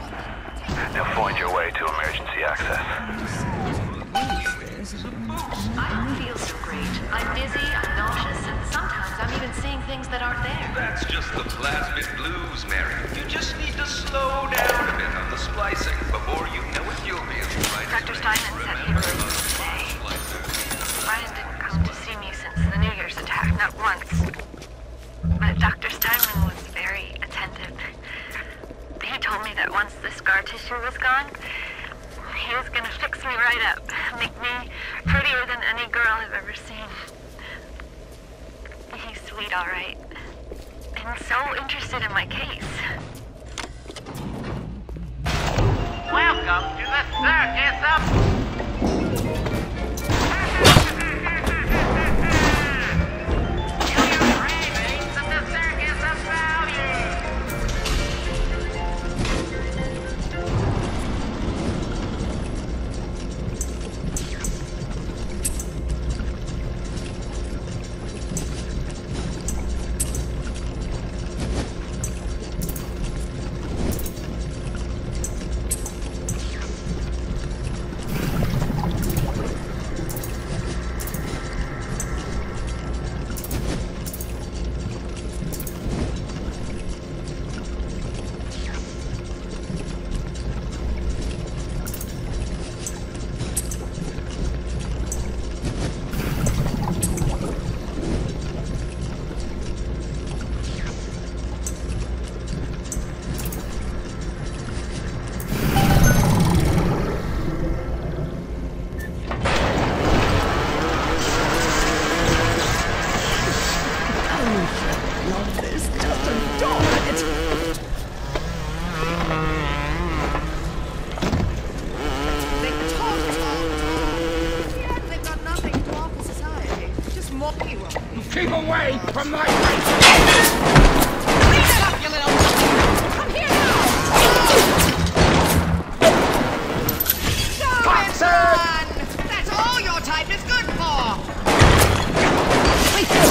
the bloody king of Rapture. Now find your way to emergency access. I don't feel so great. I'm dizzy, I'm nauseous, and sometimes I'm even seeing things that aren't there. That's just the plasmid blues, Mary. You just need to slow down a bit on the splicing. Before you know it, you'll be in the right Dr. Steinman said he once the scar tissue was gone, he was gonna fix me right up, make me prettier than any girl I've ever seen. He's sweet, all right. And so interested in my case. Welcome to the circus of... more people. Keep away from my Shut up, you little... Come here now! Stop it, son! That's all your type is good for! Wait for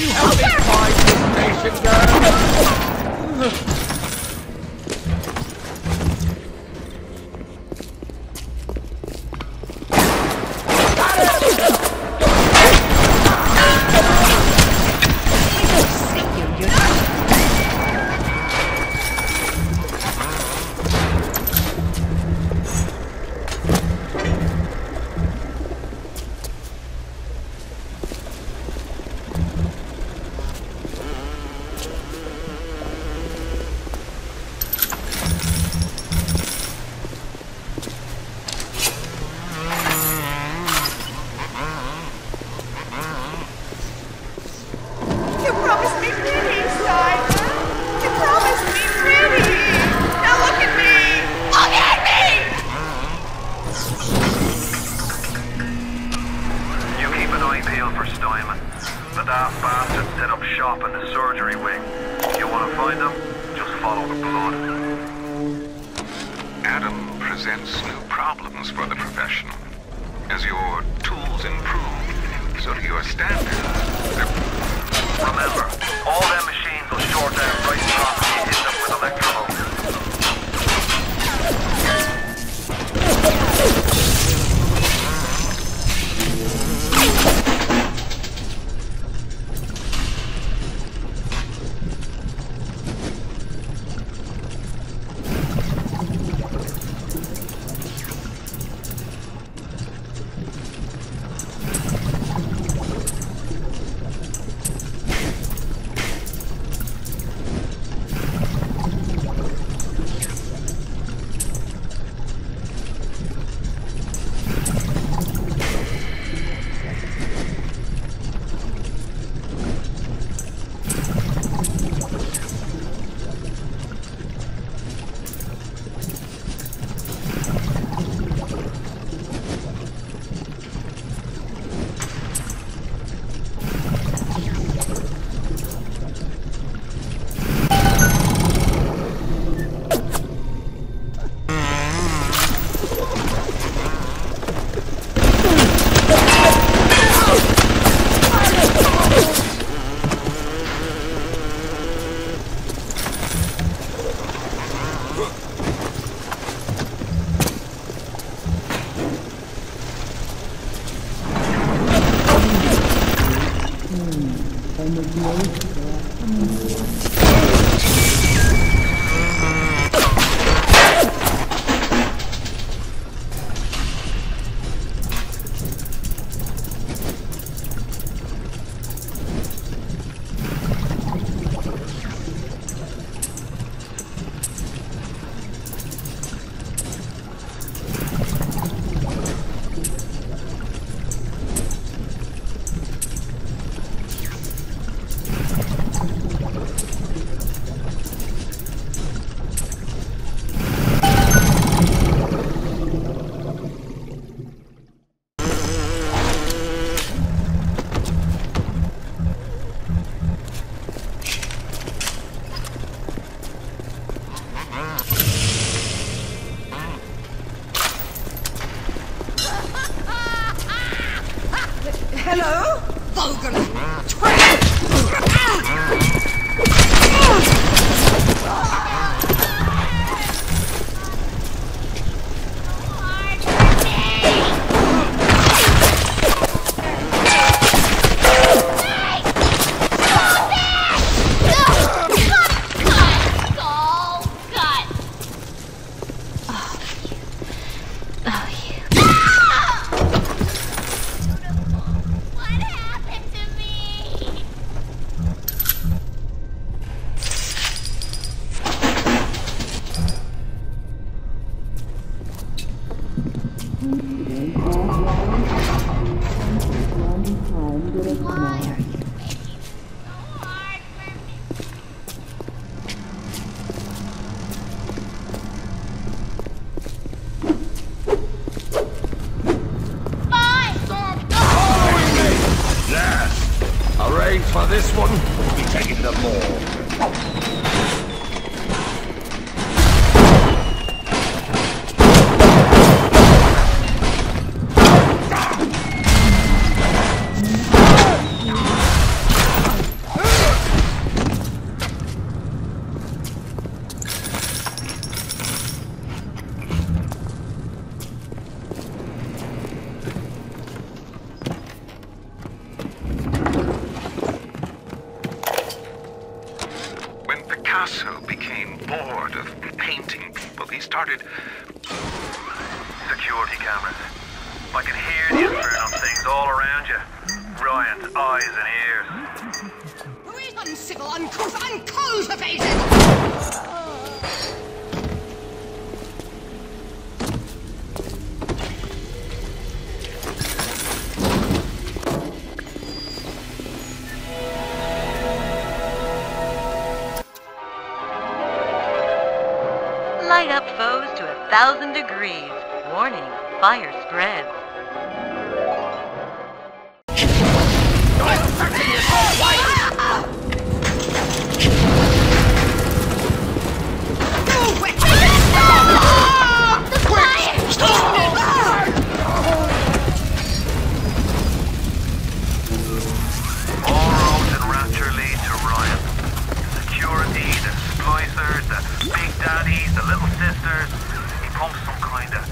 wasting time, you help station, girl. You want to find them? Just follow the blood. Adam presents new problems for the profession. As your tools improve, So do your standards, Remember, all their machines will short out right when hit them with electrical. Hello? Vulgar twat! For this one. We'll be taking them more. Picasso became bored of painting people, he started Security cameras. I can hear the infernal things all around you. Ryan's eyes and ears. Who is uncivil, uncouth, uncultivated? Light up foes to a thousand degrees. Warning, fire spreads. little sisters. he pumps some kind of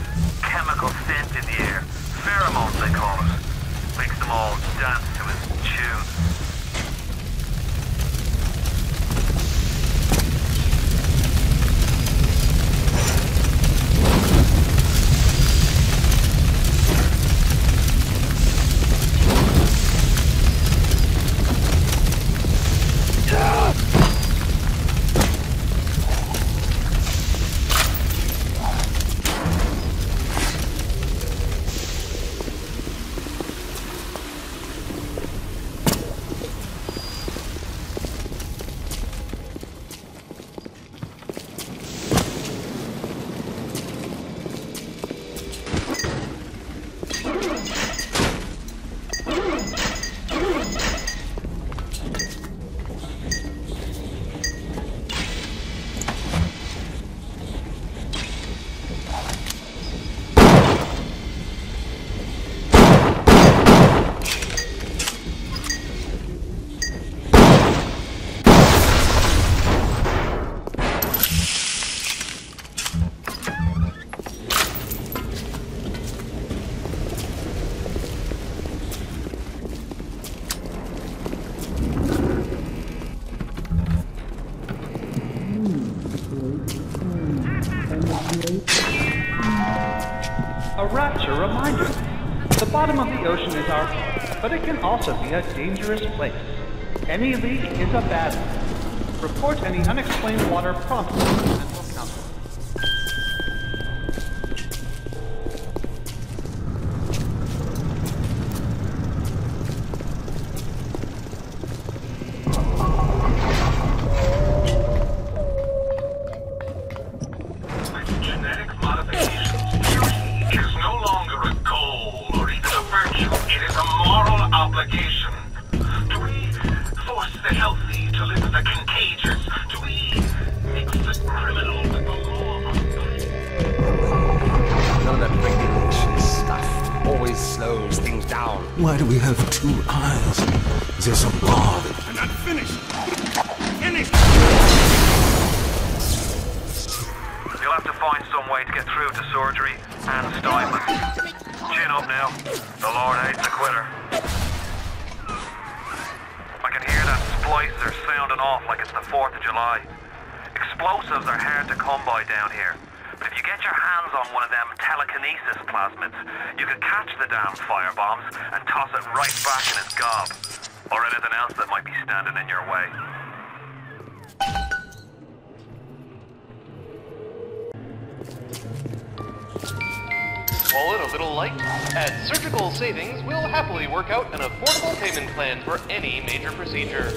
chemical scent in the air. Pheromones, they call it. Makes them all dance to his tune. The ocean is our home, but it can also be a dangerous place. Any leak is a bad one. Report any unexplained water promptly moral. Do we force the healthy to live with the contagious? Do we mix the criminal with the law? None of that regulation stuff always slows things down. Why do we have two eyes? Is there some law that... I'm not finished. Finish! You'll have to find some way to get through to surgery and Steinman. Chin up now. The Lord hates a quitter. That splicer sounding off like it's the 4th of July. Explosives are hard to come by down here. But if you get your hands on one of them telekinesis plasmids, you can catch the damn firebombs and toss it right back in his gob. Or anything else that might be standing in your way. Wallet a little light? At Surgical Savings, we'll happily work out an affordable payment plan for any major procedure.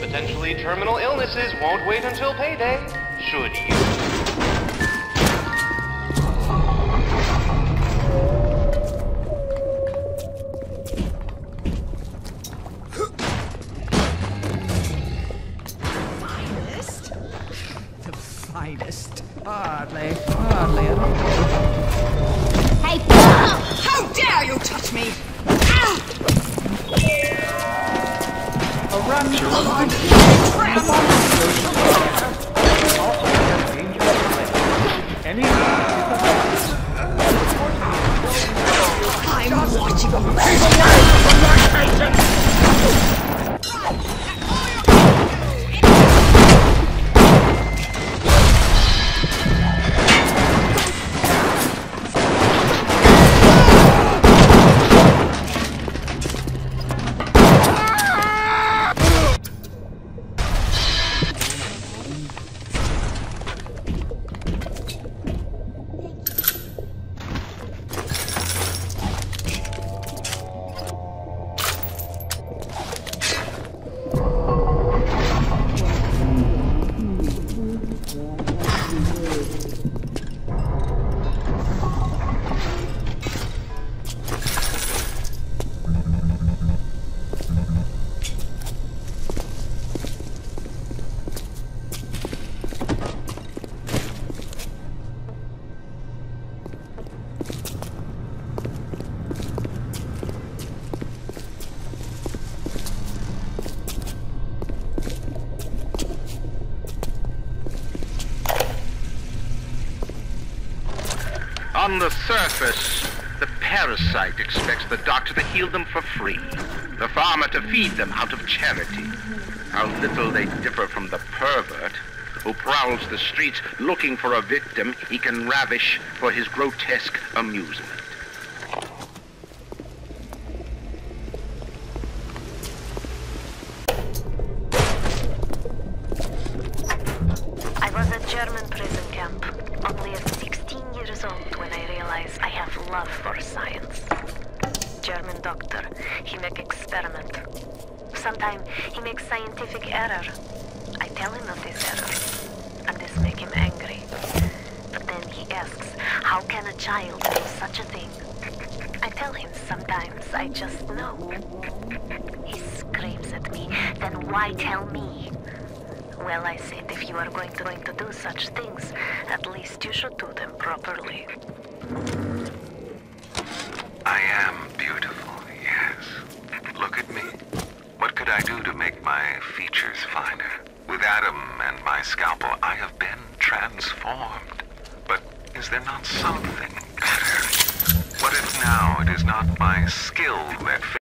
Potentially terminal illnesses won't wait until payday, should you? On the surface, the parasite expects the doctor to heal them for free. the farmer to feed them out of charity. How little they differ from the pervert who prowls the streets looking for a victim he can ravish for his grotesque amusement. Love for science. German doctor, he make experiment. Sometimes he makes scientific error. I tell him of this error, and this make him angry. But then he asks, how can a child do such a thing? I tell him sometimes I just know. He screams at me, then why tell me? Well, I said if you are going to, going to do such things, at least you should do them properly. I am beautiful, yes. Look at me. What could I do to make my features finer? With Adam and my scalpel, I have been transformed. But is there not something better? What if now it is not my skill that